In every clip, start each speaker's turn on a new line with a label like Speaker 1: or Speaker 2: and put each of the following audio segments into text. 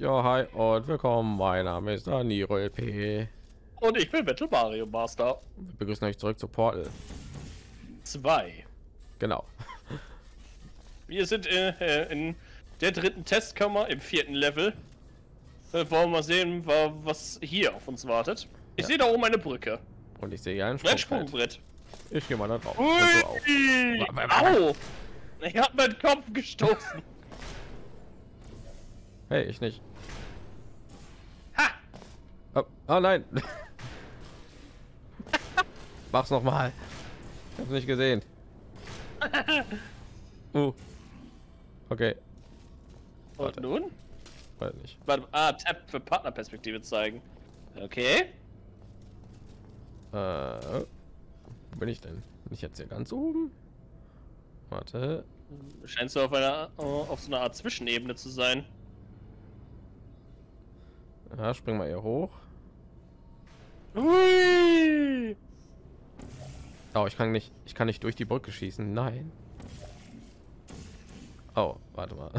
Speaker 1: Ja, hi und willkommen. Mein Name ist Daniro LP.
Speaker 2: Und ich bin Battle Mario Master.
Speaker 1: Wir begrüßen euch zurück zu Portal.
Speaker 2: 2.
Speaker 1: Genau.
Speaker 2: Wir sind äh, äh, in der dritten Testkammer im vierten Level. Äh, wollen wir sehen, wa- was hier auf uns wartet. Ich
Speaker 1: Ja.
Speaker 2: sehe da oben eine Brücke.
Speaker 1: Und ich sehe hier ein Sprungbrett. Ich gehe mal da drauf.
Speaker 2: Ui! Au! Ich hab meinen Kopf gestoßen.
Speaker 1: Hey, ich nicht. Oh, oh nein. Mach's noch mal. Ich hab's nicht gesehen. Uh. Okay,
Speaker 2: Und
Speaker 1: Warte.
Speaker 2: nun?
Speaker 1: weiß nicht.
Speaker 2: Warte, ah, Tab für Partnerperspektive zeigen. Okay.
Speaker 1: Äh, wo bin ich denn? Bin ich jetzt hier ganz oben? Warte.
Speaker 2: Scheinst du auf einer auf so einer Art Zwischenebene zu sein.
Speaker 1: Ja, spring mal hier hoch.
Speaker 2: Hui!
Speaker 1: Oh, ich kann nicht, ich kann nicht durch die Brücke schießen. Nein. Oh, warte mal.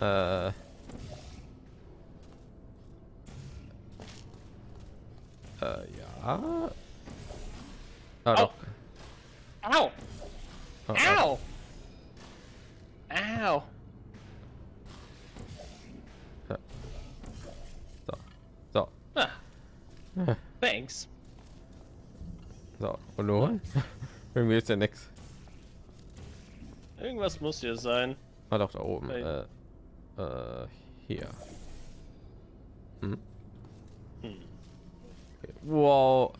Speaker 1: äh. Äh, ja. Ah,
Speaker 2: Au.
Speaker 1: doch.
Speaker 2: Au!
Speaker 1: Oh, oh.
Speaker 2: Au! Au! Thanks.
Speaker 1: So. Und nun? Irgendwie ist ja nix.
Speaker 2: Irgendwas muss hier sein.
Speaker 1: Ah, doch, da oben. Äh, äh, hier. Hm?
Speaker 2: Hm.
Speaker 1: Wow.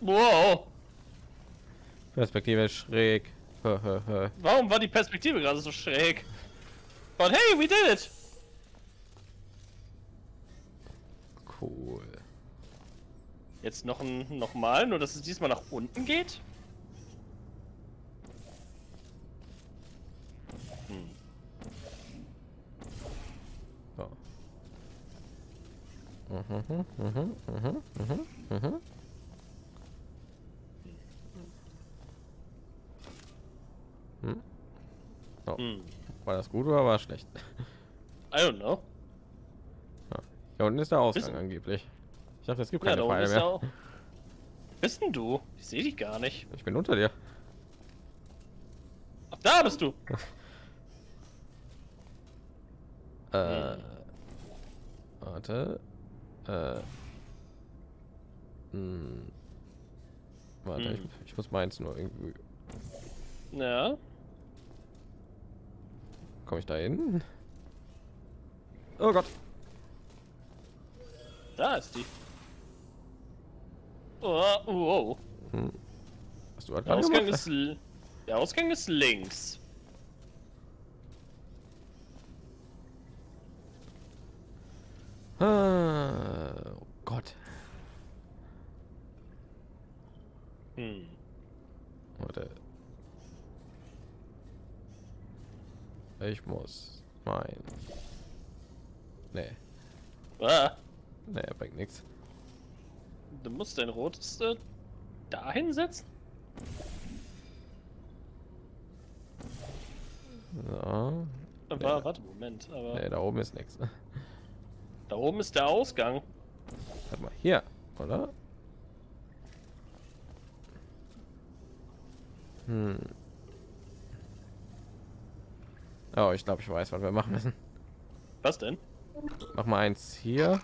Speaker 2: Wow!
Speaker 1: Perspektive schräg.
Speaker 2: Warum war die Perspektive gerade so schräg? But hey, we did it!
Speaker 1: Cool.
Speaker 2: Jetzt noch ein noch mal, nur dass es diesmal nach unten geht. Hm.
Speaker 1: So. Mhm, mhm, mhm, mhm, mhm. Hm? So.
Speaker 2: Hm.
Speaker 1: War das gut oder war es schlecht?
Speaker 2: I don't know.
Speaker 1: Hier unten ist der Ausgang
Speaker 2: Wissen-
Speaker 1: angeblich. Ich dachte, es gibt
Speaker 2: Ja,
Speaker 1: keine
Speaker 2: oben
Speaker 1: Pfeile mehr.
Speaker 2: ja auch. Bist denn du? Ich sehe dich gar nicht.
Speaker 1: Ich bin unter dir.
Speaker 2: Ach, da bist du.
Speaker 1: Äh, warte. Äh. Hm. Warte,
Speaker 2: Hm.
Speaker 1: ich, ich muss meins nur irgendwie.
Speaker 2: Ja.
Speaker 1: Komme ich da hin? Oh Gott.
Speaker 2: Da ist die. Oh, oh, oh.
Speaker 1: Hm. Hast du was
Speaker 2: Der Ausgang
Speaker 1: gemacht?
Speaker 2: ist der Ausgang ist links.
Speaker 1: Ah, oh Gott.
Speaker 2: Hm.
Speaker 1: Warte. Ich muss mein. Nee,
Speaker 2: Ah,
Speaker 1: nee, bringt nichts.
Speaker 2: Du musst dein rotes äh, da hinsetzen.
Speaker 1: So.
Speaker 2: Aber, Warte, Moment. Aber
Speaker 1: Nee, da oben ist nichts.
Speaker 2: da oben ist der Ausgang.
Speaker 1: Warte mal, hier, oder? Hm. Oh, ich glaube, ich weiß, was wir machen müssen.
Speaker 2: Was denn?
Speaker 1: Mach mal eins hier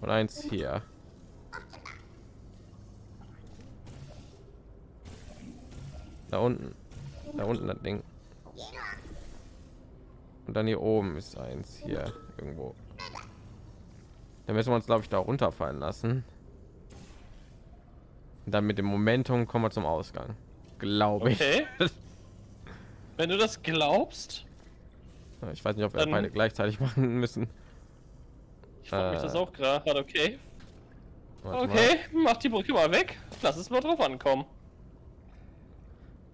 Speaker 1: und eins hier. Da unten. Da unten das Ding. Und dann hier oben ist eins hier irgendwo. Dann müssen wir uns, glaube ich, da runterfallen lassen. Und dann mit dem Momentum kommen wir zum Ausgang. Glaube ich.
Speaker 2: Okay. Wenn du das glaubst,
Speaker 1: Ich weiß nicht, ob wir beide gleichzeitig machen müssen.
Speaker 2: ich frage mich
Speaker 1: Äh.
Speaker 2: das auch gerade. Okay.
Speaker 1: Warte mal.
Speaker 2: Okay, mach die Brücke mal weg. Lass es mal drauf ankommen.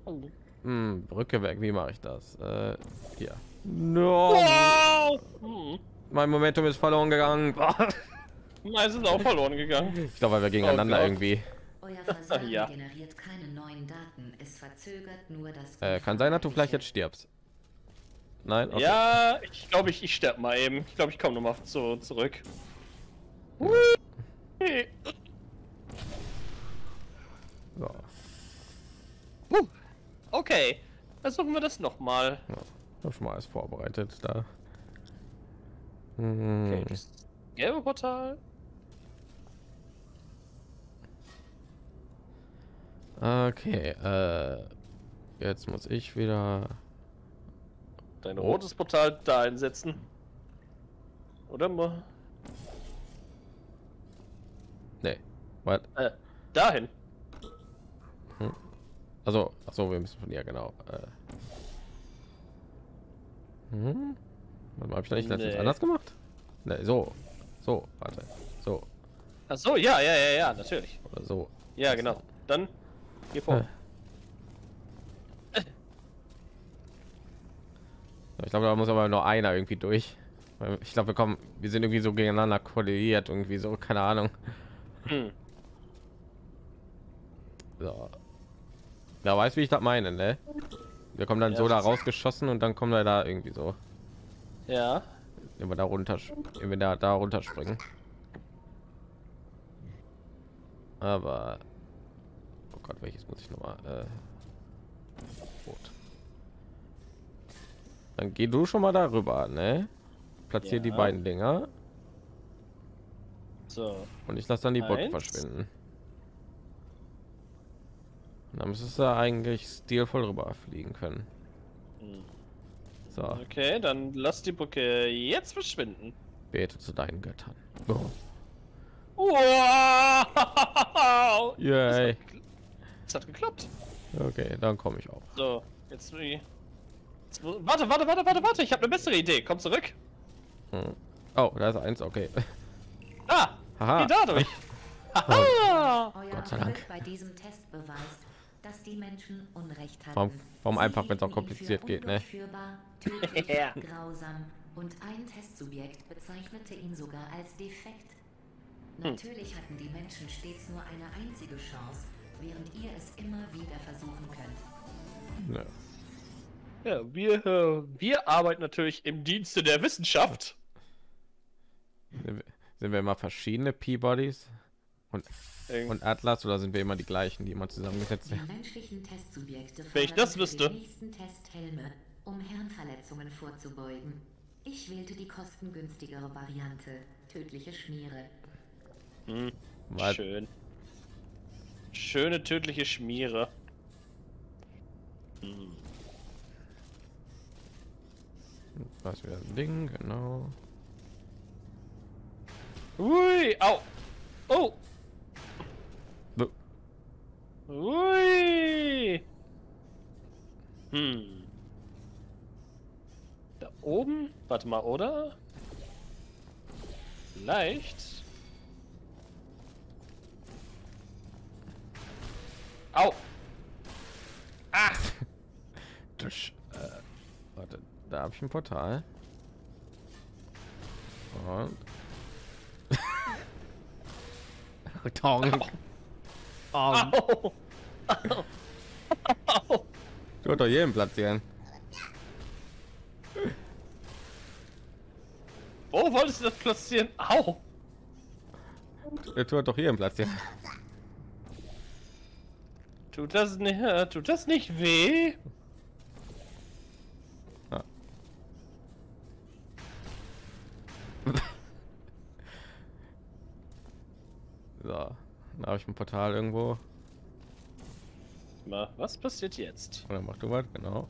Speaker 2: Oh.
Speaker 1: Hm, Brücke weg. Wie mache ich das? Äh, hier. No.
Speaker 2: Wow! Hm.
Speaker 1: Mein Momentum ist verloren gegangen.
Speaker 2: Meins ist auch verloren gegangen.
Speaker 1: Ich glaube, weil wir gegeneinander
Speaker 2: Oh
Speaker 1: irgendwie.
Speaker 3: Euer Versagen
Speaker 2: Ja.
Speaker 3: generiert keine neuen Daten. Es verzögert nur das.
Speaker 1: Äh, kann sein, dass du vielleicht jetzt stirbst. Nein? Okay.
Speaker 2: Ja, ich glaube, ich, ich sterbe mal eben. Ich glaube, ich komme nochmal zu, zurück.
Speaker 1: So.
Speaker 2: Huh. Okay, versuchen wir das nochmal.
Speaker 1: Ja, hab schon mal alles vorbereitet da.
Speaker 2: Okay,
Speaker 1: Hm.
Speaker 2: das gelbe Portal.
Speaker 1: Okay, äh, jetzt muss ich wieder.
Speaker 2: Dein
Speaker 1: Oh.
Speaker 2: rotes Portal da einsetzen. Oder mal.
Speaker 1: Nee, was?
Speaker 2: Äh, dahin.
Speaker 1: Also, achso, wir müssen von ihr genau. Äh. Hm? Warte mal, hab ich da nicht letztens
Speaker 2: Nee.
Speaker 1: anders gemacht? Nee, so. So, warte. So.
Speaker 2: Ach so, ja, ja, ja, ja, natürlich.
Speaker 1: Oder so.
Speaker 2: Ja, genau. Dann geh vor.
Speaker 1: Äh. Ich glaube, da muss aber nur einer irgendwie durch. Ich glaube, wir kommen, wir sind irgendwie so gegeneinander kollidiert, irgendwie so, keine Ahnung.
Speaker 2: Hm.
Speaker 1: So. Ja, weißt wie ich das meine, ne? Wir kommen dann
Speaker 2: Ja,
Speaker 1: so da rausgeschossen und dann kommen wir da irgendwie so,
Speaker 2: Ja.
Speaker 1: wenn wir da runter, wenn wir da, da runterspringen. Aber, oh Gott, welches muss ich noch mal? Äh, rot. Dann geh du schon mal darüber, ne? Platzier die
Speaker 2: Ja.
Speaker 1: beiden Dinger
Speaker 2: So.
Speaker 1: und ich lasse dann die
Speaker 2: Eins.
Speaker 1: verschwinden. Dann müsstest du eigentlich stilvoll rüber fliegen können. So,
Speaker 2: Okay, dann lass die Brücke jetzt verschwinden.
Speaker 1: bete zu deinen Göttern. Oh.
Speaker 2: Wow!
Speaker 1: Yay.
Speaker 2: Das hat geklappt.
Speaker 1: Okay, dann komme ich auch.
Speaker 2: So, jetzt wie. Jetzt, warte, warte, warte, warte, warte. Ich habe eine bessere Idee. Komm zurück.
Speaker 1: Hm. Oh, da ist eins, okay.
Speaker 2: Ah,
Speaker 1: Haha.
Speaker 2: geh dadurch. Haha!
Speaker 1: Gott sei Dank.
Speaker 3: bei diesem Test beweist, dass die Menschen Unrecht hatten.
Speaker 1: Warum- warum einfach, wenn's auch
Speaker 3: hielten ihn
Speaker 1: kompliziert
Speaker 3: für
Speaker 1: geht, ne?
Speaker 2: Ja.
Speaker 3: grausam und ein Testsubjekt bezeichnete ihn sogar als defekt.
Speaker 2: Hm.
Speaker 3: Natürlich hatten die Menschen stets nur eine einzige Chance, während ihr es immer wieder versuchen könnt.
Speaker 1: Nö.
Speaker 2: Ja, wir, äh, wir arbeiten natürlich im Dienste der Wissenschaft.
Speaker 1: Sind wir- Sind wir immer verschiedene Peabodys und,
Speaker 2: Irgend-
Speaker 1: und Atlas oder sind wir immer die gleichen, die immer zusammengesetzt werden?
Speaker 3: menschlichen Testsubjekte
Speaker 2: Wenn ich das wüsste.
Speaker 3: den nächsten Test Helme, um Hirnverletzungen vorzubeugen. Ich wählte die kostengünstigere Variante, tödliche Schmiere.
Speaker 2: Hm,
Speaker 1: Was?
Speaker 2: schön. Schöne tödliche Schmiere. Hm.
Speaker 1: Was wieder ein Ding, genau.
Speaker 2: Ui, au. Oh. Ui. Hm. Da oben? Warte mal, oder? Vielleicht. Au. Ah.
Speaker 1: Tusch. Äh, warte, da habe ich ein Portal. Und. Tong. Oh,
Speaker 2: Au. Au.
Speaker 1: du hast doch jeden platzieren.
Speaker 2: Wo wolltest du das platzieren? Au.
Speaker 1: Du tut doch jeden platzieren.
Speaker 2: Tut das nicht, äh, tut das nicht weh?
Speaker 1: Ja. So, da habe ich ein Portal irgendwo.
Speaker 2: Mal, was passiert jetzt?
Speaker 1: Oder mach du was, genau.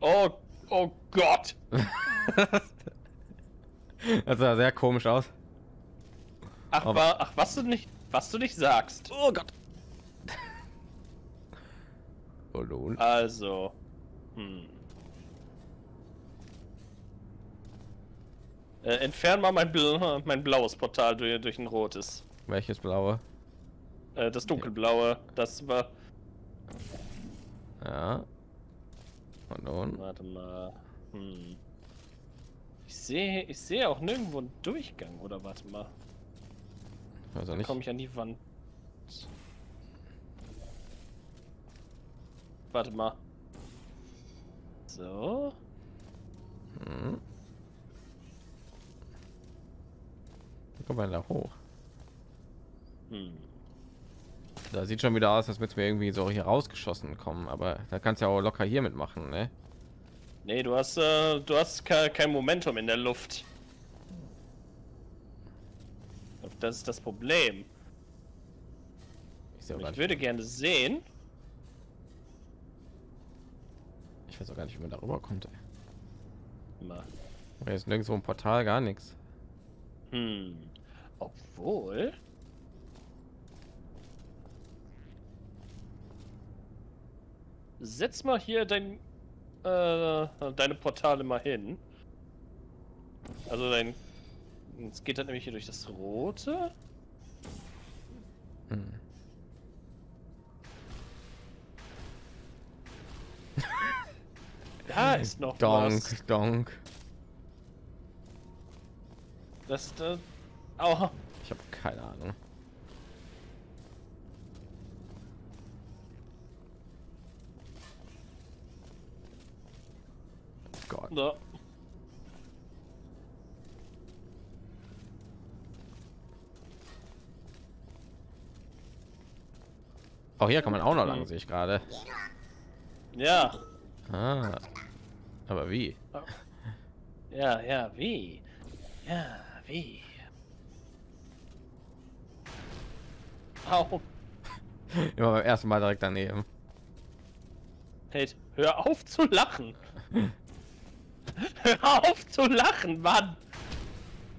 Speaker 2: Oh, oh Gott.
Speaker 1: Das sah sehr komisch aus.
Speaker 2: Ach,
Speaker 1: Aber-
Speaker 2: wa- ach, was du nicht, was du nicht sagst.
Speaker 1: Oh Gott. Nun?
Speaker 2: Also, hm. Äh, entfern mal mein, bl mein blaues Portal durch, durch ein rotes.
Speaker 1: Welches blaue?
Speaker 2: Äh, das dunkelblaue, das war.
Speaker 1: Ja. Und nun?
Speaker 2: Warte mal. Hm. Ich sehe, ich sehe auch nirgendwo einen Durchgang, oder warte mal.
Speaker 1: Also nicht.
Speaker 2: Komme ich an die Wand? Warte mal. So.
Speaker 1: Hm. Wie kommt man da hoch?
Speaker 2: Hm.
Speaker 1: Da sieht schon wieder aus, als würden wir irgendwie so hier rausgeschossen kommen, aber da kannst du ja auch locker hier mitmachen, ne?
Speaker 2: Nee, du hast, äh, du hast ke kein Momentum in der Luft. Das ist das Problem.
Speaker 1: Ich,
Speaker 2: Ich würde gerne sehen.
Speaker 1: ich weiß auch gar nicht, wie man darüber kommt. Da ist nirgendwo ein Portal, gar nichts.
Speaker 2: Hm. Obwohl. Setz mal hier dein, äh, deine Portale mal hin. Also dein. Es geht dann nämlich hier durch das Rote.
Speaker 1: Hm.
Speaker 2: Da ist noch was.
Speaker 1: Donk, donk.
Speaker 2: Das, äh, Aua.
Speaker 1: Ich habe keine Ahnung. Gott.
Speaker 2: Da.
Speaker 1: Auch hier kann man auch noch lang, sehe ich gerade.
Speaker 2: Ja.
Speaker 1: Ah. Aber wie?
Speaker 2: Ja, ja, wie? Ja, wie? Au.
Speaker 1: Immer beim ersten Mal direkt daneben.
Speaker 2: Hey, hör auf zu lachen. hör auf zu lachen, Mann.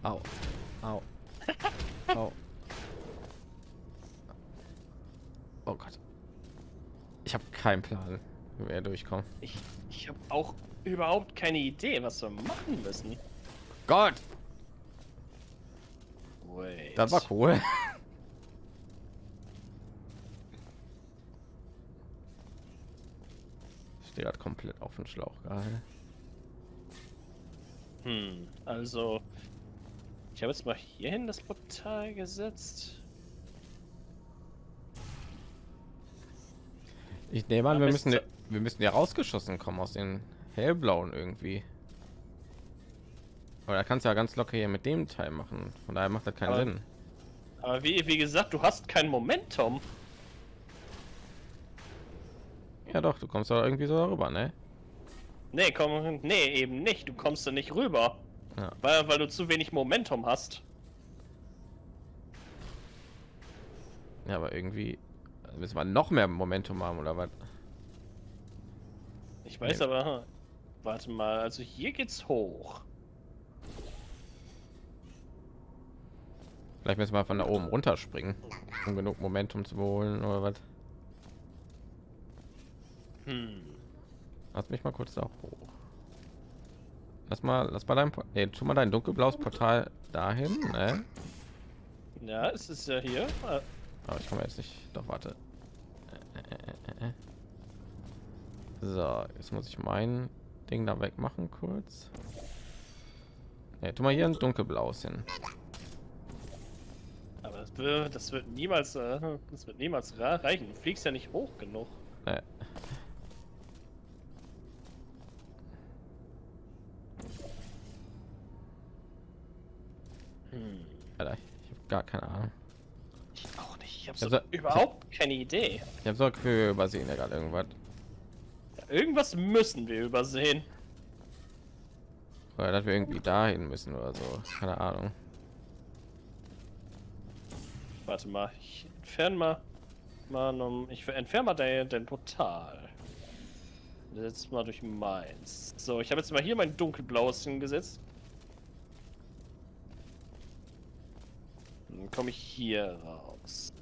Speaker 1: Au. Au. Au. Oh Gott. Ich habe keinen Plan, wie wir durchkommen.
Speaker 2: Ich, ich habe auch überhaupt keine Idee, was wir machen müssen.
Speaker 1: Gott,
Speaker 2: Wait.
Speaker 1: das war cool. Ich stehe gerade komplett auf dem Schlauch gerade.
Speaker 2: Hm, also. Ich habe jetzt mal hierhin das Portal gesetzt.
Speaker 1: Ich nehme an, wir müssen, wir müssen ja rausgeschossen kommen aus den hellblauen irgendwie. Aber da kannst du ja ganz locker hier mit dem Teil machen. Von daher macht das keinen
Speaker 2: Aber-
Speaker 1: Sinn.
Speaker 2: Aber wie, wie gesagt, du hast kein Momentum.
Speaker 1: Ja doch, du kommst doch irgendwie so darüber, ne?
Speaker 2: Nee, komm, nee, eben nicht. Du kommst da nicht rüber.
Speaker 1: Ja.
Speaker 2: Weil, weil du zu wenig Momentum hast.
Speaker 1: Ja, aber irgendwie müssen wir noch mehr Momentum haben oder was?
Speaker 2: Ich weiß
Speaker 1: Nee.
Speaker 2: aber. Warte mal, also hier geht's hoch.
Speaker 1: Vielleicht müssen wir von da oben runterspringen, um genug Momentum zu holen oder was?
Speaker 2: Hm.
Speaker 1: Lass mich mal kurz da hoch. Lass mal, lass mal dein, nee, tu mal dein dunkelblaues Portal dahin, ne?
Speaker 2: Ja, es ist ja hier.
Speaker 1: Aber ich komme jetzt nicht. Doch, warte. So, jetzt muss ich mein Ding da wegmachen kurz. Ne, tu mal hier ein dunkelblaues hin.
Speaker 2: Aber das wird, das wird niemals, äh, das wird niemals reichen. Du fliegst ja nicht hoch genug.
Speaker 1: Ne. Alter, ich habe gar keine Ahnung.
Speaker 2: Ich auch nicht. Ich habe
Speaker 1: Also,
Speaker 2: so überhaupt keine Idee.
Speaker 1: Ich habe so Gefühl, wir übersehen ja gerade irgendwas.
Speaker 2: Ja, irgendwas müssen wir übersehen.
Speaker 1: Oder dass wir irgendwie dahin müssen oder so. Keine Ahnung.
Speaker 2: Warte mal, ich entferne mal, mal um, ich entferne mal dein, dein Portal. Jetzt mal durch meins. So, ich habe jetzt mal hier mein dunkelblaues hingesetzt. Komme ich hier raus.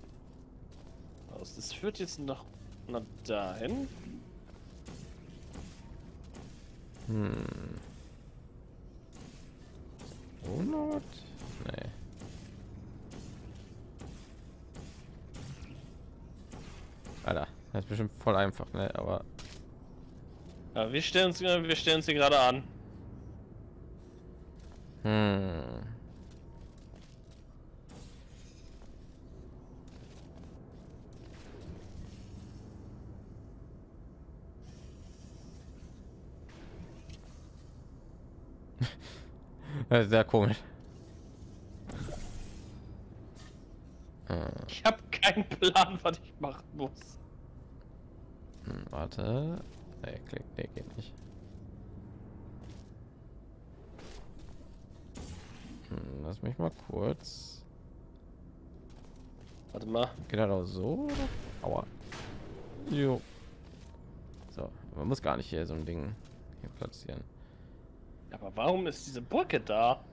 Speaker 2: Raus. Das führt jetzt nach, nach dahin.
Speaker 1: Hm. Donut? Nee. Alter, das ist bestimmt voll einfach, ne? Aber
Speaker 2: Ja, wir stellen uns, wir stellen uns hier gerade an.
Speaker 1: hm. Sehr komisch. Äh,
Speaker 2: Ich habe keinen Plan, was ich machen muss.
Speaker 1: hm, warte. Nee, klick, nee, geht nicht. Hm, Lass mich mal kurz.
Speaker 2: Warte mal.
Speaker 1: Geht das auch so? Aua. Jo. So, man muss gar nicht hier so ein Ding hier platzieren.
Speaker 2: Aber warum ist diese Brücke da?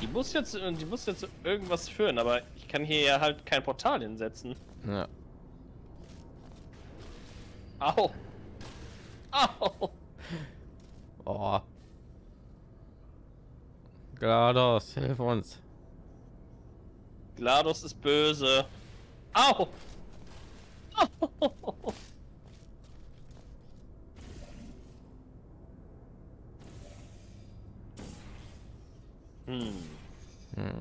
Speaker 2: Die muss jetzt, die muss jetzt irgendwas führen, aber ich kann hier ja halt kein Portal hinsetzen.
Speaker 1: Ja.
Speaker 2: Au! Au!
Speaker 1: Oh. GLaDOS, hilf uns.
Speaker 2: GLaDOS ist böse. Au! Au! Hm.
Speaker 1: Hm.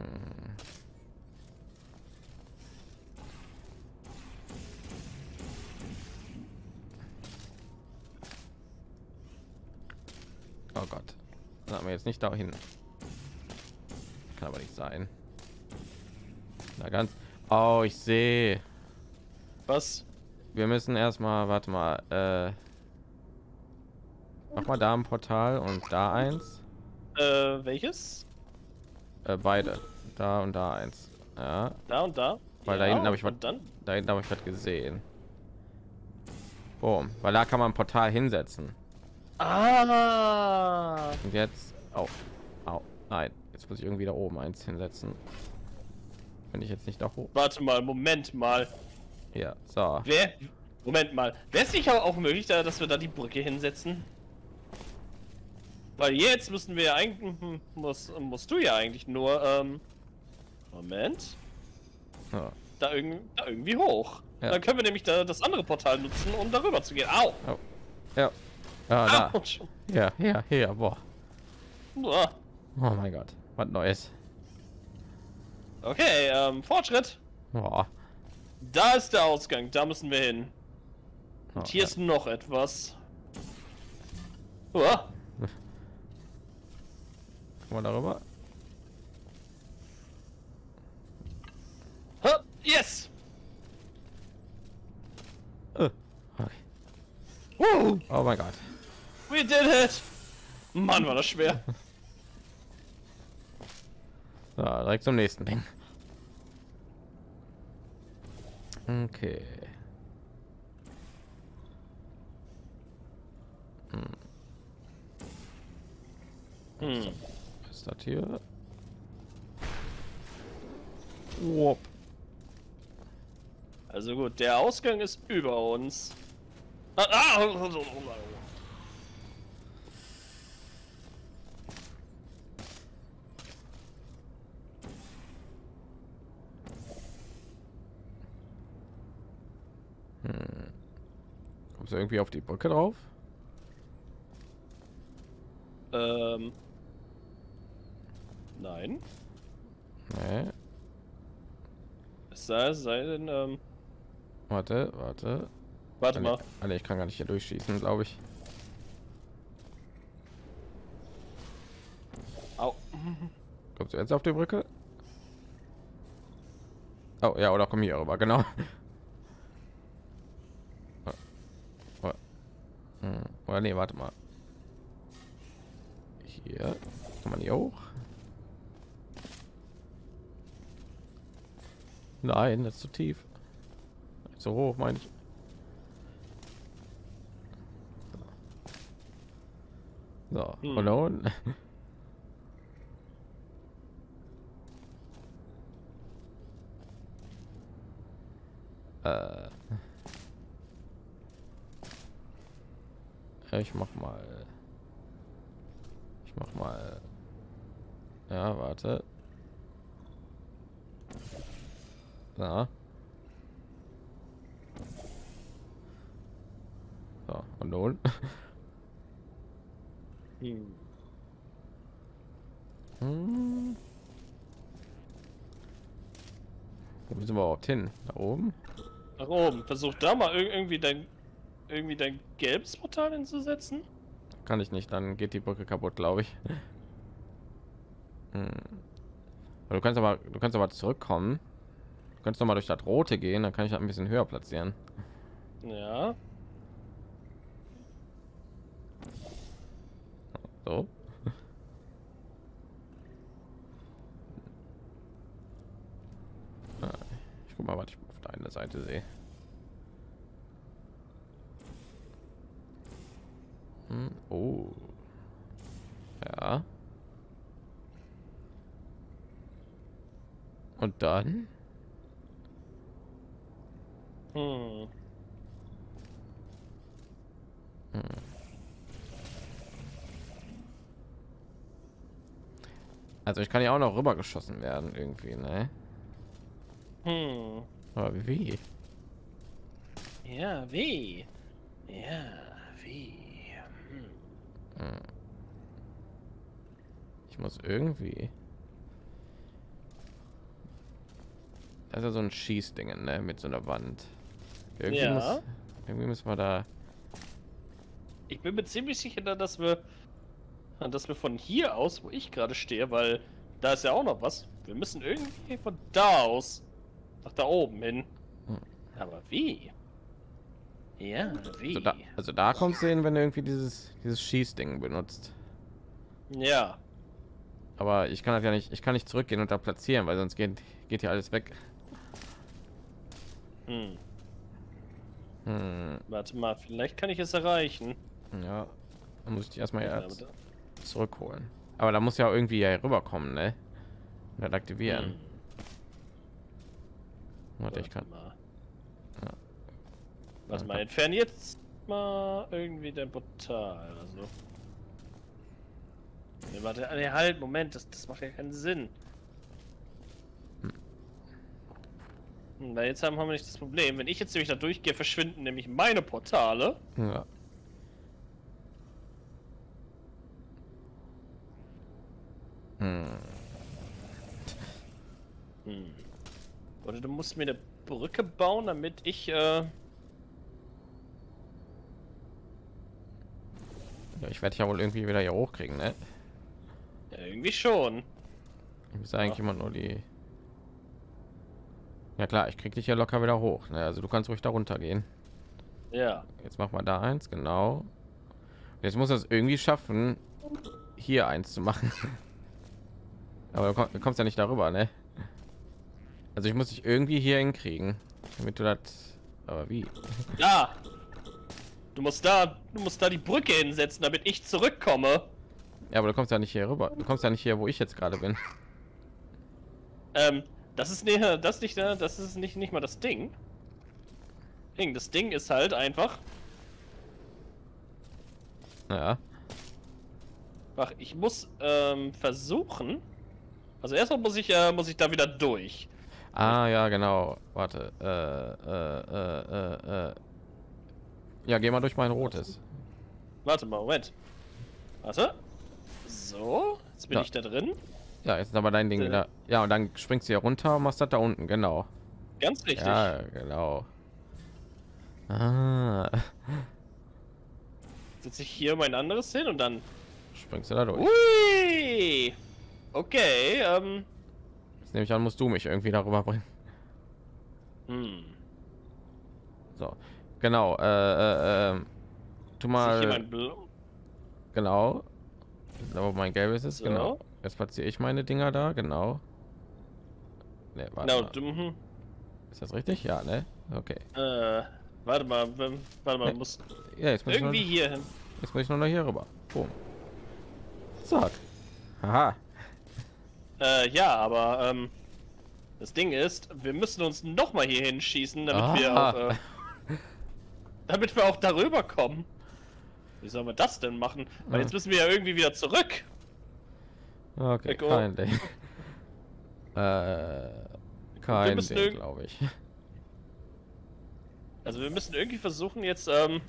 Speaker 1: Oh Gott. Haben wir jetzt nicht dahin. Kann aber nicht sein. Na ganz. Oh, ich sehe.
Speaker 2: Was?
Speaker 1: Wir müssen erstmal, warte mal, äh, mach mal da ein Portal und da eins.
Speaker 2: Äh, welches?
Speaker 1: Äh, beide. Da und da eins. Ja,
Speaker 2: Da und da?
Speaker 1: Weil da hinten hab ich was-
Speaker 2: dann?
Speaker 1: da hinten habe ich was gesehen. Boom. Weil da kann man ein Portal hinsetzen.
Speaker 2: Ah!
Speaker 1: Und jetzt. Au. Au. Nein. Jetzt muss ich irgendwie da oben eins hinsetzen. Wenn ich jetzt nicht da hoch.
Speaker 2: Warte mal, Moment mal.
Speaker 1: Ja, so.
Speaker 2: Wer? Moment mal. Wäre es nicht auch möglich, da, dass wir da die Brücke hinsetzen? Weil jetzt müssen wir ja eigentlich. hm, Muss, musst du ja eigentlich nur. Ähm, Moment.
Speaker 1: so.
Speaker 2: Da, irgend, da irgendwie hoch.
Speaker 1: Ja.
Speaker 2: Dann können wir nämlich da das andere Portal nutzen, um darüber zu gehen. Au!
Speaker 1: Ja. Ja, da.
Speaker 2: Autsch.
Speaker 1: Ja, ja, ja. Boah.
Speaker 2: Uah.
Speaker 1: Oh mein Gott. Was Neues.
Speaker 2: Okay, ähm, Fortschritt.
Speaker 1: Boah.
Speaker 2: Da ist der Ausgang, da müssen wir hin.
Speaker 1: Oh,
Speaker 2: Und hier ist noch etwas. Uah.
Speaker 1: Guck mal darüber.
Speaker 2: Yes!
Speaker 1: Äh. Okay.
Speaker 2: Woo!
Speaker 1: Oh mein Gott.
Speaker 2: We did it! Mann, war das schwer.
Speaker 1: So, direkt zum nächsten Ding. Okay.
Speaker 2: Hm.
Speaker 1: Ist das hier? Wop.
Speaker 2: Also gut, der Ausgang ist über uns. Ah, ah,
Speaker 1: Kommst du irgendwie auf die Brücke drauf?
Speaker 2: ähm. Nein.
Speaker 1: Nee.
Speaker 2: Es sei, sei denn, ähm.
Speaker 1: Warte, warte.
Speaker 2: Warte
Speaker 1: Ah,
Speaker 2: mal.
Speaker 1: nee, ich kann gar nicht hier durchschießen, glaube ich.
Speaker 2: Au.
Speaker 1: Kommst du jetzt auf die Brücke? Oh ja, oder komm hier rüber, genau. Oh. Oh. Hm, Oder nee, warte mal. Hier kann man hier hoch. Nein, das ist zu tief. So hoch, meine ich. So,
Speaker 2: Hm.
Speaker 1: und nun. Äh. Ich mach mal. Ich mach mal. Ja, warte. So. So, und nun?
Speaker 2: Hm.
Speaker 1: Hm. Wo müssen wir überhaupt hin? Da oben?
Speaker 2: Nach oben. Versuch da mal ir- irgendwie dein irgendwie dein gelbes Portal hinzusetzen.
Speaker 1: kann ich nicht. Dann geht die Brücke kaputt, glaube ich. Hm. Du kannst aber, du kannst aber zurückkommen. Du kannst noch mal durch das Rote gehen, dann kann ich das ein bisschen höher platzieren.
Speaker 2: Ja.
Speaker 1: So. Ah, Ich guck mal, was ich auf der einen Seite sehe. Hm, Oh. Ja. Und dann?
Speaker 2: Hm.
Speaker 1: Also ich kann ja auch noch rüber geschossen werden irgendwie, ne?
Speaker 2: Hm.
Speaker 1: Aber wie?
Speaker 2: Ja, wie? Ja, wie? Hm.
Speaker 1: Ich muss irgendwie. Das ist ja so ein Schießding, ne? Mit so einer Wand. Irgendwie,
Speaker 2: Ja.
Speaker 1: muss, irgendwie müssen wir da.
Speaker 2: Ich bin mir ziemlich sicher, dass wir, dass wir von hier aus, wo ich gerade stehe, weil da ist ja auch noch was. Wir müssen irgendwie von da aus nach da oben hin.
Speaker 1: Hm.
Speaker 2: Aber wie? Ja, wie?
Speaker 1: Also da, also da kommst du hin, wenn du irgendwie dieses dieses Schießding benutzt.
Speaker 2: Ja.
Speaker 1: Aber ich kann das ja nicht. Ich kann nicht zurückgehen und da platzieren, weil sonst geht geht hier alles weg.
Speaker 2: Hm.
Speaker 1: Hm,
Speaker 2: Warte mal, vielleicht kann ich es erreichen.
Speaker 1: ja. Dann muss ich erstmal
Speaker 2: Ja,
Speaker 1: zurückholen. Aber da muss ja irgendwie hier rüberkommen, ne? Und dann
Speaker 2: da-
Speaker 1: aktivieren.
Speaker 2: Hm,
Speaker 1: Warte, ich kann.
Speaker 2: Mal.
Speaker 1: Ja.
Speaker 2: Warte
Speaker 1: Ja,
Speaker 2: mal, entfernen jetzt mal irgendwie dein Portal oder so. Nee, warte, nee, halt, Moment, das, das macht ja keinen Sinn. Hm, Weil jetzt haben wir nicht das Problem. Wenn ich jetzt nämlich da durchgehe, verschwinden nämlich meine Portale.
Speaker 1: Ja. Hm.
Speaker 2: Hm. Oder du musst mir eine Brücke bauen, damit ich, äh,
Speaker 1: Ja, ich werde ja wohl irgendwie wieder hier hochkriegen, ne?
Speaker 2: ja, irgendwie schon.
Speaker 1: Ich muss eigentlich immer nur die. Ja klar, ich krieg dich ja locker wieder hoch. Ne? Also du kannst ruhig da runter gehen.
Speaker 2: Ja.
Speaker 1: Jetzt machen wir da eins, genau. Und Jetzt muss das irgendwie schaffen, hier eins zu machen. Aber du, komm, du kommst ja nicht darüber, ne? Also ich muss dich irgendwie hier hinkriegen, damit du das. Aber wie?
Speaker 2: Ja. Du musst da, du musst da die Brücke hinsetzen, damit ich zurückkomme.
Speaker 1: Ja, aber du kommst ja nicht hier rüber. Du kommst ja nicht hier, wo ich jetzt gerade bin.
Speaker 2: Ähm, das ist nicht, das nicht, das ist nicht, nicht mal das Ding. Ding, das Ding ist halt einfach,
Speaker 1: Ja.
Speaker 2: ach, ich muss ähm, versuchen. Also erstmal muss ich, äh, muss ich da wieder durch.
Speaker 1: Ah, ja, genau. Warte. Äh, äh, äh, äh, äh. Ja, geh mal durch mein rotes.
Speaker 2: Warte mal, Moment. Warte. So, jetzt bin
Speaker 1: Ja.
Speaker 2: ich da drin.
Speaker 1: Ja, jetzt ist aber dein Ding
Speaker 2: Äh.
Speaker 1: wieder. Ja, und dann springst du hier runter und machst das da unten, genau.
Speaker 2: Ganz richtig.
Speaker 1: Ja, genau. Ah,
Speaker 2: Setze ich hier mein anderes hin und dann.
Speaker 1: springst du da durch.
Speaker 2: Ui! Okay, ähm.
Speaker 1: Jetzt nehme ich an, musst du mich irgendwie darüber bringen.
Speaker 2: Hm.
Speaker 1: So, genau. Äh, äh, ähm, tu
Speaker 2: Mal
Speaker 1: genau. Da wo mein gelbes ist,
Speaker 2: So.
Speaker 1: genau. Jetzt platziere ich meine Dinger da, genau. Ne, warte
Speaker 2: Genau.
Speaker 1: Ist das richtig? Ja, ne? Okay.
Speaker 2: äh, warte mal, warte mal,
Speaker 1: Nee.
Speaker 2: muss
Speaker 1: Ja, jetzt muss, ich
Speaker 2: irgendwie
Speaker 1: nur,
Speaker 2: hier hin.
Speaker 1: jetzt muss ich nur noch hier rüber. Boom. Zack. Haha.
Speaker 2: Äh, ja, aber, ähm, das Ding ist, wir müssen uns noch mal hier hinschießen, damit wir
Speaker 1: Ah.
Speaker 2: auch, äh, damit wir auch darüber kommen. Wie sollen wir das denn machen? Weil jetzt müssen wir ja irgendwie wieder zurück.
Speaker 1: Okay,
Speaker 2: Echo.
Speaker 1: kein Ding. äh, kein Ding, glaube ich.
Speaker 2: Also wir müssen irgendwie versuchen jetzt, ähm,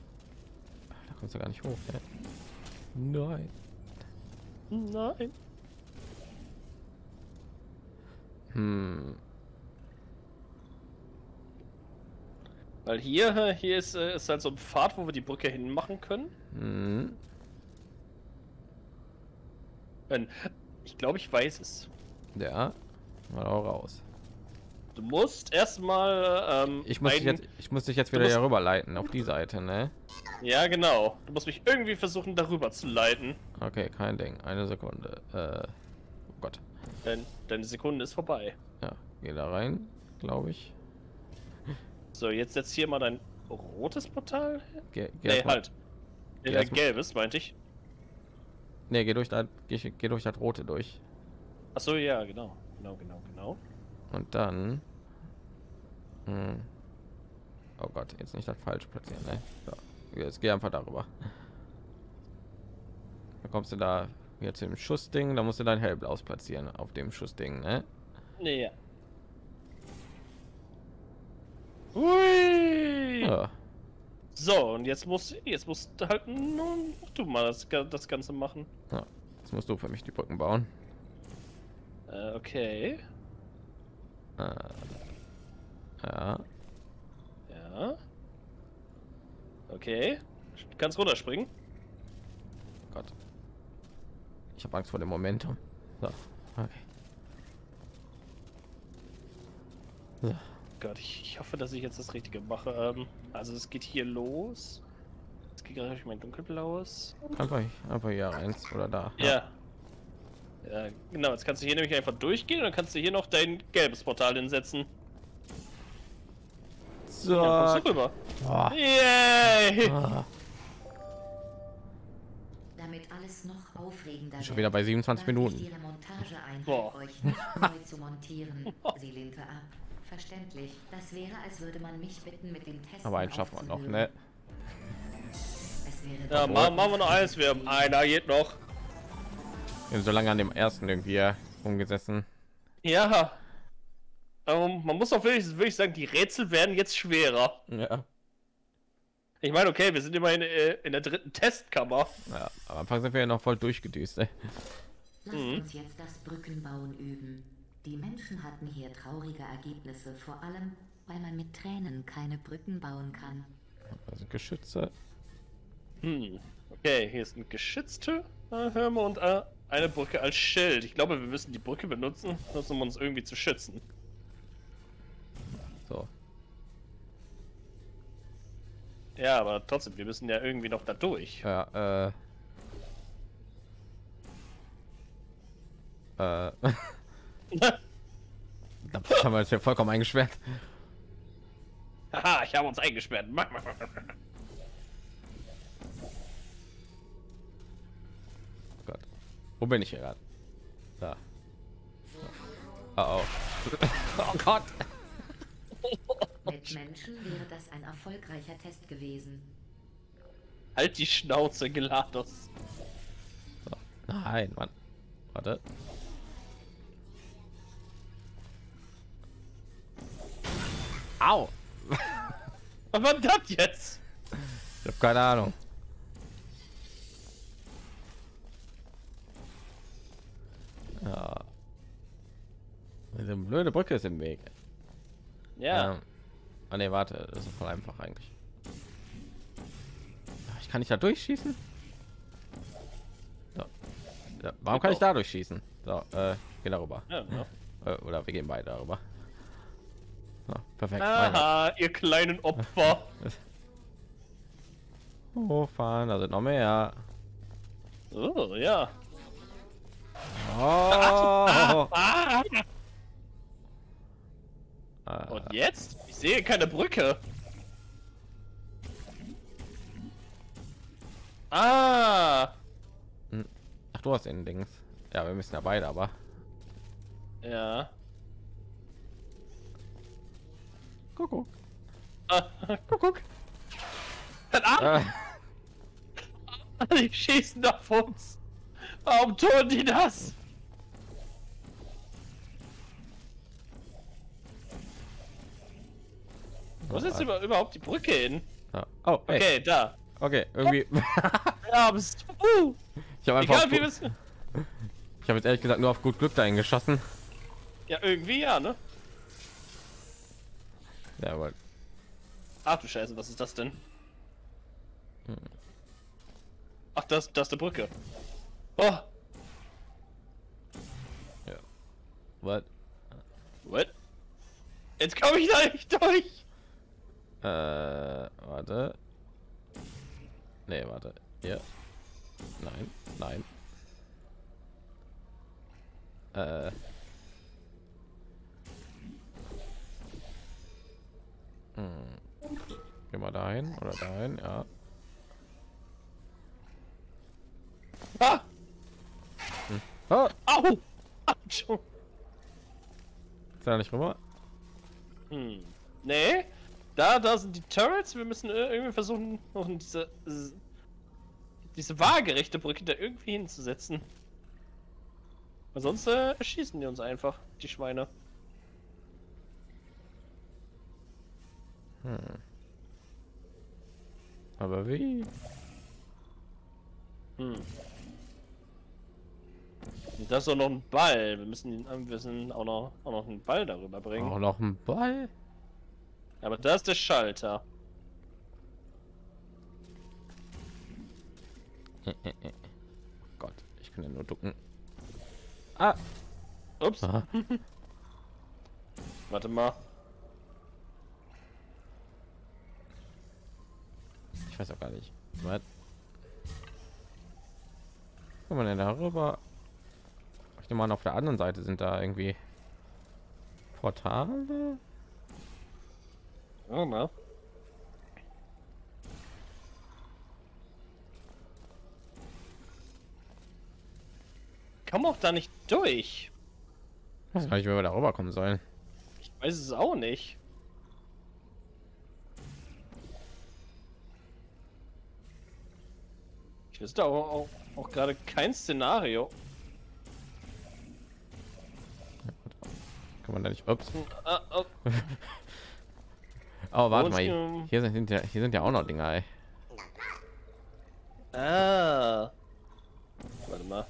Speaker 1: Da kommst du gar nicht hoch. Ne? Nein.
Speaker 2: nein.
Speaker 1: Hm.
Speaker 2: Weil hier, hier ist, äh, ist halt so ein Pfad, wo wir die Brücke hinmachen können.
Speaker 1: Hm.
Speaker 2: Wenn, ich glaube, ich weiß es.
Speaker 1: Ja, mal auch raus.
Speaker 2: Du musst erstmal. Ähm,
Speaker 1: Ich muss,
Speaker 2: einen-
Speaker 1: jetzt, ich muss dich jetzt wieder
Speaker 2: musst-
Speaker 1: hier rüber leiten auf die Seite, ne?
Speaker 2: Ja, genau. Du musst mich irgendwie versuchen, darüber zu leiten.
Speaker 1: Okay, kein Ding. Eine Sekunde. Äh, oh Gott.
Speaker 2: Denn deine Sekunde ist vorbei.
Speaker 1: Ja, geh da rein, glaube ich.
Speaker 2: So, jetzt setz hier mal dein rotes Portal.
Speaker 1: Geh, geh
Speaker 2: Nee, halt. Dein
Speaker 1: mal-
Speaker 2: gelbes, meinte ich.
Speaker 1: Nee, geh durch das, geh, geh durch das rote durch.
Speaker 2: Achso, ja, genau. Genau, genau, genau.
Speaker 1: Und dann. Hm. Oh Gott, jetzt nicht das falsch platzieren, ne? So. Jetzt geh einfach darüber. Dann kommst du da jetzt im Schussding, da musst du dein hellblaues platzieren auf dem Schussding, ne?
Speaker 2: Nee, ja. Hui!
Speaker 1: Ja.
Speaker 2: So, und jetzt musst, jetzt musst du halt nun du mal das, das Ganze machen.
Speaker 1: ja. Jetzt musst du für mich die Brücken bauen.
Speaker 2: Äh, okay.
Speaker 1: Äh, ja.
Speaker 2: Ja. Okay. Kannst runterspringen.
Speaker 1: Gott. Ich habe Angst vor dem Momentum. So. Okay. So.
Speaker 2: Gott, ich, ich hoffe, dass ich jetzt das Richtige mache. Ähm, also es geht hier los. Es geht gerade durch mein dunkelblaues.
Speaker 1: Einfach, einfach hier eins oder da.
Speaker 2: Ja. Ja, genau. Jetzt kannst du hier nämlich einfach durchgehen und dann kannst du hier noch dein gelbes Portal hinsetzen.
Speaker 1: So.
Speaker 2: Dann kommst du rüber.
Speaker 1: Boah.
Speaker 2: Yay!
Speaker 1: Ah.
Speaker 3: Damit alles noch aufregender
Speaker 1: Schon wieder bei 27
Speaker 3: lade ich
Speaker 1: Minuten.
Speaker 2: Boah.
Speaker 3: euch nicht neu zu montieren. Sie lehnte ab. Verständlich. Das wäre, als würde man mich bitten, mit dem Testen
Speaker 1: Aber einen schaffen wir noch, ne?
Speaker 3: Es wäre
Speaker 2: Ja,
Speaker 3: doch-
Speaker 2: ma machen wir noch eins. Wir haben einer geht noch.
Speaker 1: Wir sind so lange an dem ersten irgendwie umgesessen.
Speaker 2: Ja. Ähm, man muss auch wirklich, wirklich sagen, die Rätsel werden jetzt schwerer.
Speaker 1: Ja.
Speaker 2: Ich meine, okay, wir sind immerhin äh, in der dritten Testkammer.
Speaker 1: ja. Am Anfang sind wir ja noch voll durchgedüst. Ey.
Speaker 3: Lasst
Speaker 2: Mhm.
Speaker 3: uns jetzt das Brückenbauen üben. Die Menschen hatten hier traurige Ergebnisse, vor allem, weil man mit Tränen keine Brücken bauen kann.
Speaker 1: Das sind Geschütze.
Speaker 2: Hm. Okay, hier ist ein geschützte äh, Hürme und äh, eine Brücke als Schild. Ich glaube, wir müssen die Brücke benutzen, um uns irgendwie zu schützen.
Speaker 1: So.
Speaker 2: Ja, aber trotzdem, wir müssen ja irgendwie noch da durch.
Speaker 1: Ja, äh. Äh. da haben wir uns ja vollkommen eingesperrt.
Speaker 2: Haha, ich habe uns eingesperrt.
Speaker 1: Gott. Wo bin ich hier gerade? Da. Oh, oh. oh Gott.
Speaker 3: Mit Menschen wäre das ein erfolgreicher Test gewesen.
Speaker 2: halt die Schnauze, Gelados.
Speaker 1: So. Nein, Mann. Warte. Au.
Speaker 2: Was war das jetzt?
Speaker 1: Ich habe keine Ahnung. Ja. Diese blöde Brücke ist im Weg.
Speaker 2: Ja.
Speaker 1: Ähm, ah ne, warte, das ist voll einfach eigentlich. Ich kann nicht da durchschießen. So. Ja, warum kann ich da durchschießen? So, äh, geh darüber.
Speaker 2: ja, ja.
Speaker 1: Äh, oder wir gehen beide darüber. So, perfekt.
Speaker 2: Aha, ihr kleinen Opfer.
Speaker 1: Oh, fahren, da sind noch mehr.
Speaker 2: Oh, ja.
Speaker 1: Oh.
Speaker 2: Ah, und jetzt? Ich sehe keine Brücke. Ah.
Speaker 1: Ach, du hast den Dings. Ja, wir müssen ja beide, aber.
Speaker 2: Ja.
Speaker 1: Kuckuck.
Speaker 2: Ah, guck, guck. Hört ab!
Speaker 1: Äh,
Speaker 2: Die schießen auf uns. Warum tun die das? Wo ist jetzt über, überhaupt die Brücke hin?
Speaker 1: ja. Oh, hey.
Speaker 2: Okay, da.
Speaker 1: Okay, irgendwie.
Speaker 2: Ja, bist uh,
Speaker 1: ich habe einfach.
Speaker 2: Egal
Speaker 1: auf Ich habe jetzt ehrlich gesagt nur auf gut Glück dahin geschossen.
Speaker 2: Ja, irgendwie ja, ne?
Speaker 1: Ja, aber
Speaker 2: Ach du Scheiße, was ist das denn?
Speaker 1: Hm.
Speaker 2: Ach, das, das ist die Brücke. Oh.
Speaker 1: What?
Speaker 2: What? Jetzt komme ich da nicht durch.
Speaker 1: Äh, warte. Nee, warte. Hier. Nein, nein. Äh. Hm. Geh mal dahin oder dahin, ja.
Speaker 2: Ah!
Speaker 1: Oh,
Speaker 2: Au! Autsch.
Speaker 1: ist er nicht rüber?
Speaker 2: Hm. Nee. Da, da sind die Turrets. Wir müssen ir- irgendwie versuchen, noch diese, diese waagerechte Brücke da irgendwie hinzusetzen. Sonst äh, erschießen die uns einfach, die Schweine.
Speaker 1: Hm. Aber wie?
Speaker 2: Hm. Und das ist doch noch ein Ball. Wir müssen, ihn- müssen auch noch, auch noch einen Ball darüber bringen.
Speaker 1: Auch noch ein Ball?
Speaker 2: Aber da ist der Schalter.
Speaker 1: Gott, ich kann ja nur ducken. Ah!
Speaker 2: Ups.
Speaker 1: Aha.
Speaker 2: Warte mal.
Speaker 1: Ich weiß auch gar nicht. Was? Kann man denn darüber? Ich nehme an, auf der anderen Seite sind da irgendwie Portale.
Speaker 2: Oh. Komm auch da nicht durch.
Speaker 1: Ich weiß gar nicht, wie wir darüber kommen sollen.
Speaker 2: Ich weiß es auch nicht. Ich wüsste auch, auch, auch gerade kein Szenario.
Speaker 1: Kann man da nicht? Ups.
Speaker 2: Hm, ah, oh,
Speaker 1: Oh, warte mal.
Speaker 2: gehen-
Speaker 1: Hier sind ja, hier sind ja auch noch Dinger. Ey.
Speaker 2: ah. Warte mal.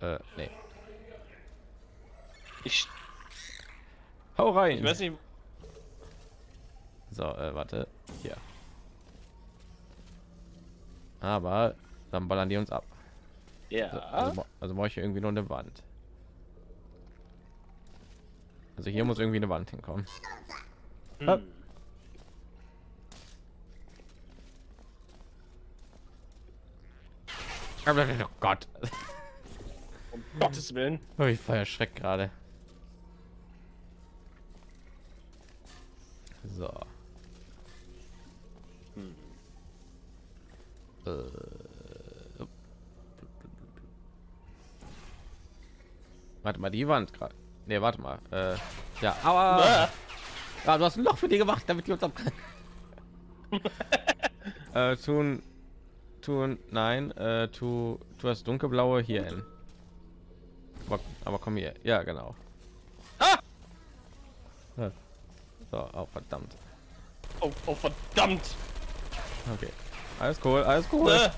Speaker 1: Äh, nee.
Speaker 2: Ich,
Speaker 1: Hau rein.
Speaker 2: ich weiß nicht.
Speaker 1: So, äh, warte. Hier. Aber dann ballern die uns ab.
Speaker 2: Ja.
Speaker 1: Also, also brauche ich irgendwie nur eine Wand. Also hier muss irgendwie eine Wand hinkommen.
Speaker 2: Hm.
Speaker 1: Oh Gott.
Speaker 2: Um Gottes Willen.
Speaker 1: Oh, ich feier Schreck gerade. So. Äh. Warte mal, die Wand gerade. Ne, warte mal. Äh, ja.
Speaker 2: Ah.
Speaker 1: Ah, du hast ein Loch für die gemacht, damit die uns ab. äh, tun, tun, nein, äh, tu, tu das dunkelblaue hier hin. Aber, aber komm hier, ja genau.
Speaker 2: Ah!
Speaker 1: Ja. So, oh, verdammt.
Speaker 2: Oh, oh, verdammt.
Speaker 1: Okay, alles cool, alles cool.
Speaker 2: Äh,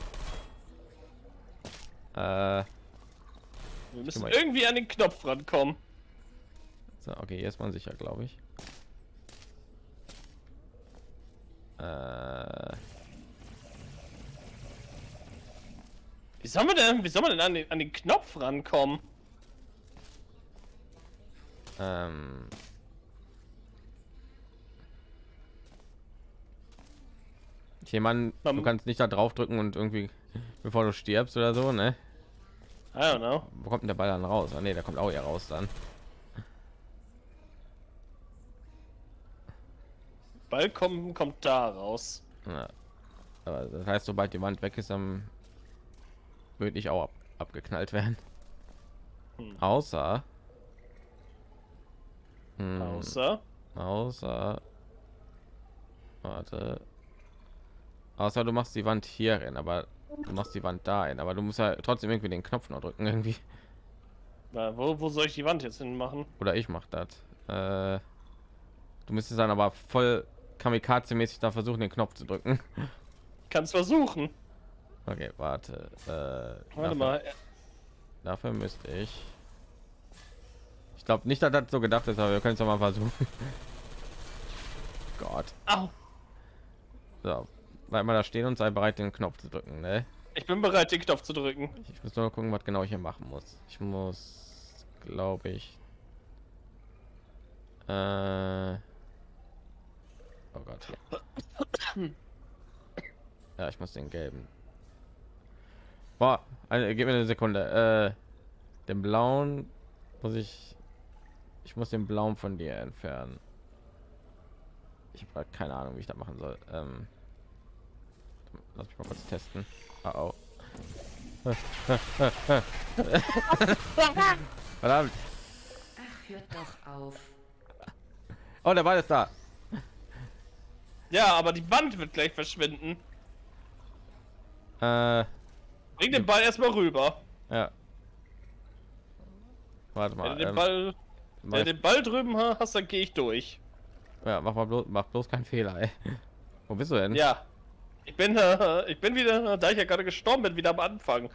Speaker 1: Äh,
Speaker 2: wir müssen irgendwie an den Knopf rankommen.
Speaker 1: so, okay, hier ist man sicher, glaube ich. Äh,
Speaker 2: Wie soll man denn, wie soll man denn an den, an den Knopf rankommen?
Speaker 1: ähm. Jemand, du
Speaker 2: Man-
Speaker 1: kannst nicht da drauf drücken und irgendwie, bevor du stirbst oder so, ne?
Speaker 2: I don't know.
Speaker 1: Wo kommt denn der Ball dann raus? Ah, nee, der kommt auch hier raus dann.
Speaker 2: Ball kommt, kommt da raus.
Speaker 1: Ja. Aber das heißt, sobald die Wand weg ist, dann würde ich auch ab abgeknallt werden.
Speaker 2: Hm.
Speaker 1: Außer. Hm,
Speaker 2: Außer.
Speaker 1: außer. Warte. Außer du machst die Wand hier rein, aber du machst die Wand da hin, aber du musst ja trotzdem irgendwie den Knopf noch drücken irgendwie.
Speaker 2: Na, wo, wo soll ich die Wand jetzt hinmachen?
Speaker 1: Oder ich mach das. Äh, du müsstest dann aber voll kamikaze-mäßig da versuchen, den Knopf zu drücken.
Speaker 2: Kannst versuchen.
Speaker 1: Okay, warte. Äh,
Speaker 2: Warte
Speaker 1: dafür,
Speaker 2: mal.
Speaker 1: Dafür müsste ich. Ich glaube nicht, dass das so gedacht ist, aber wir können es doch mal versuchen. Gott.
Speaker 2: Au.
Speaker 1: So, bleib mal da stehen und sei bereit, den Knopf zu drücken. Ne?
Speaker 2: Ich bin bereit, den Knopf zu drücken.
Speaker 1: Ich muss nur gucken, was genau ich hier machen muss. Ich muss glaube ich. Äh oh Gott. Ja, ich muss den gelben. Boah, eine, gib mir eine Sekunde. Äh, den blauen muss ich. Ich muss den blauen von dir entfernen. Ich habe keine Ahnung, wie ich das machen soll. Ähm, lass mich mal kurz testen. Oh, oh. Verdammt.
Speaker 3: Ach, hört doch auf.
Speaker 1: Oh, der Ball ist da.
Speaker 2: Ja, aber die Wand wird gleich verschwinden.
Speaker 1: Äh,
Speaker 2: Bring den Ball erstmal rüber.
Speaker 1: ja. Warte
Speaker 2: Wenn
Speaker 1: mal.
Speaker 2: du den
Speaker 1: Ähm,
Speaker 2: Ball, wenn du den Ball drüben ha- hast, dann gehe ich durch.
Speaker 1: ja, mach mal bloß, mach bloß keinen Fehler. Ey. Wo bist du denn?
Speaker 2: Ja. Ich bin, äh, ich bin wieder, da ich ja gerade gestorben bin, wieder am Anfang.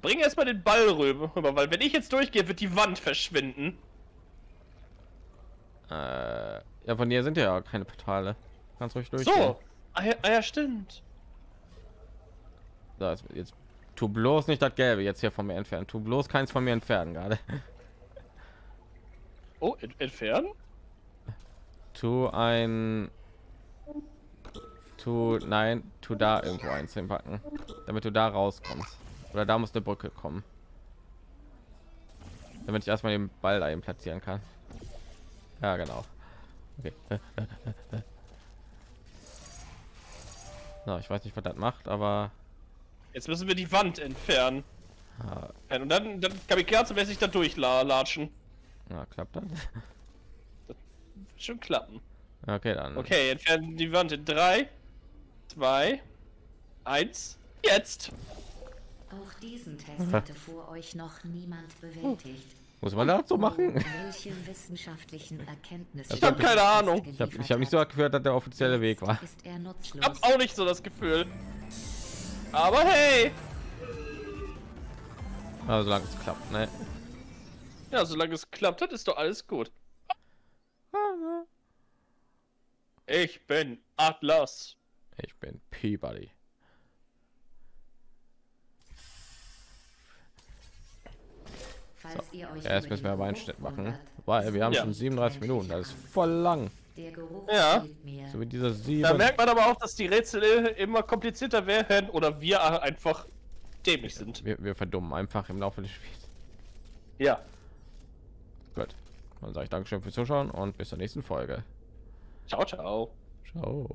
Speaker 2: Bring erstmal den Ball rüber, weil wenn ich jetzt durchgehe, wird die Wand verschwinden.
Speaker 1: Äh, ja, von dir sind ja keine Portale. Kannst ruhig durch.
Speaker 2: So. Ah ja, ah ja, stimmt.
Speaker 1: So, jetzt, jetzt tu bloß nicht das Gelbe jetzt hier von mir entfernen. Tu bloß keins von mir entfernen gerade.
Speaker 2: Oh, ent entfernen?
Speaker 1: Tu ein. Tu nein, tu da irgendwo eins hinpacken, damit du da rauskommst. Oder da muss eine Brücke kommen, damit ich erstmal den Ball da eben platzieren kann. Ja, genau. Okay. So, ich weiß nicht, was das macht, aber
Speaker 2: Jetzt müssen wir die Wand entfernen.
Speaker 1: ah,
Speaker 2: Und dann, dann Kamikaze mäßig da durchlatschen.
Speaker 1: na, klappt das?
Speaker 2: Wird schon klappen.
Speaker 1: Okay, dann.
Speaker 2: Okay, entfernen die Wand in 3, 2, 1, jetzt!
Speaker 3: Auch diesen Test hatte vor euch noch niemand bewältigt.
Speaker 1: Muss man das so machen?
Speaker 3: Welche wissenschaftlichen Erkenntnisse
Speaker 1: Ich hab
Speaker 3: dieser
Speaker 2: keine Ahnung.
Speaker 1: Ich habe hab nicht so gehört, dass der offizielle Weg war.
Speaker 3: Er.
Speaker 2: Ich hab auch nicht so das Gefühl. Aber hey!
Speaker 1: Also solange es klappt, ne?
Speaker 2: Ja, solange es klappt hat, ist doch alles gut. Ich bin Atlas.
Speaker 1: Ich bin Peabody.
Speaker 3: Falls ihr euch
Speaker 1: Ja, jetzt müssen wir aber einen Schnitt machen.
Speaker 3: wundert,
Speaker 1: Weil wir haben
Speaker 2: Ja.
Speaker 1: schon 37 Minuten. Das ist voll lang.
Speaker 3: Der Geruch
Speaker 2: Ja.
Speaker 1: So wie dieser
Speaker 2: Da
Speaker 1: sieben.
Speaker 2: merkt man aber auch, dass die Rätsel immer komplizierter werden oder wir einfach dämlich sind.
Speaker 1: Wir, wir verdummen einfach im Laufe des Spiels.
Speaker 2: Ja.
Speaker 1: Gut. Dann sage ich Dankeschön fürs Zuschauen und bis zur nächsten Folge.
Speaker 2: Ciao, ciao.
Speaker 1: Ciao.